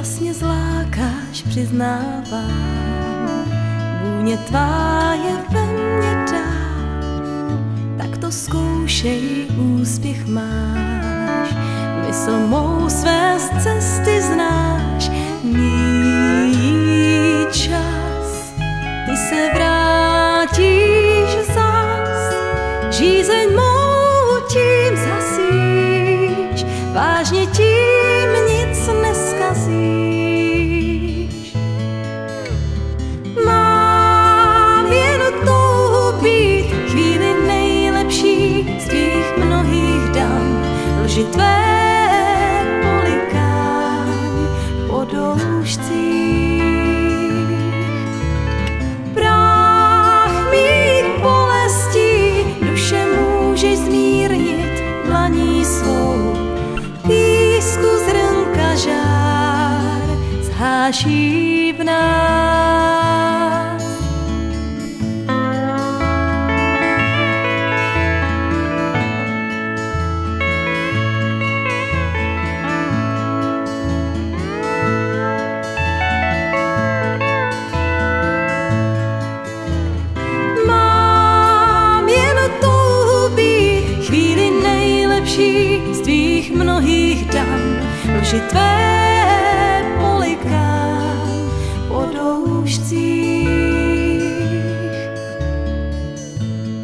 mě zlákáš, přiznávám. Vůně tvá je ve mně dá, tak to zkoušej, úspěch máš. Mysl mou své z cesty znáš, míjí čas, ty se vrátíš zas, žízeň mou tím zasíš, vážně tím mých bolestí duše zmírnit písku žár zháší v nás. Lži tvé polikám po doušcích.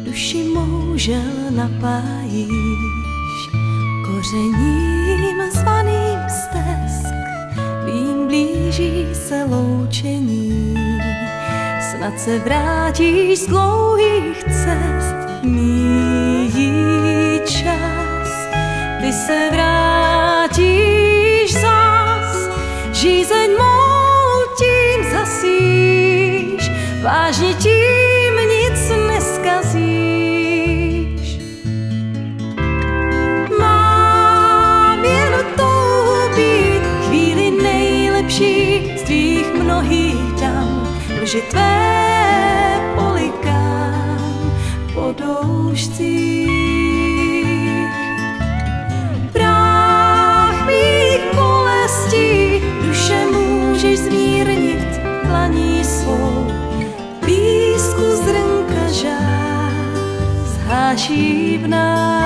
Duši mou žel napájíš kořením zvaným stesk, vím blíží se loučení. Snad se vrátíš z dlouhých cest, míjí čas, ty se vrátíš lži tvé polikám po doušcích. Prach mých bolestí duše můžeš zmírnit dlaní svou, písku zrnka žár zháší v nás.